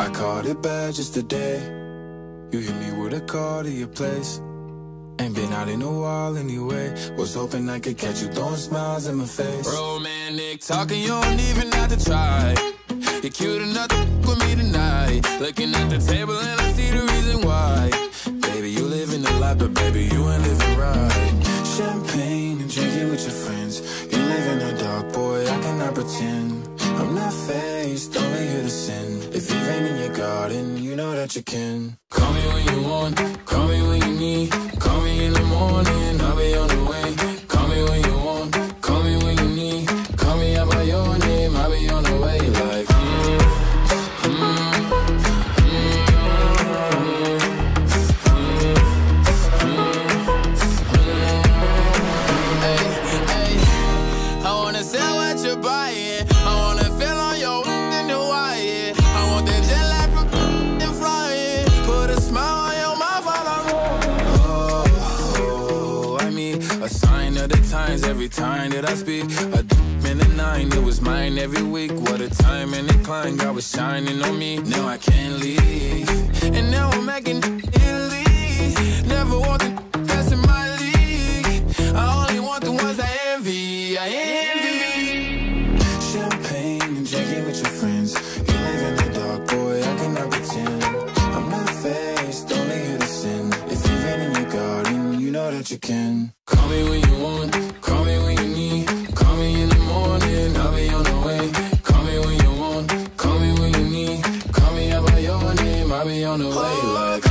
I caught it bad just today. You hit me with a call to your place. Ain't been out in a while anyway. Was hoping I could catch you throwing smiles in my face. Romantic talking, you don't even have to try. You're cute enough to with me tonight. Looking at the table and I see the reason why. Baby, you live in the life, but baby, you ain't living right. Champagne and drinking with your friends. You live in the dark, boy, I cannot pretend. I'm not faced, only here to sin. Garden, you know that you can. Call me when you want, call me when you need. Call me in the morning, I'll be on the way. Call me when you want, call me when you need. Call me out by your times every time that I speak. A in the nine, it was mine every week. What a time and decline, God was shining on me. Now I can't leave. And now I'm making Italy. Never want the that's in my league. I only want the ones I envy. I envy. Champagne and drinking with your friends. You live in the dark, boy, I cannot pretend. I'm not faced, only here to sin. If you've been in your garden, you know that you can. Call me when you I be on the way. Like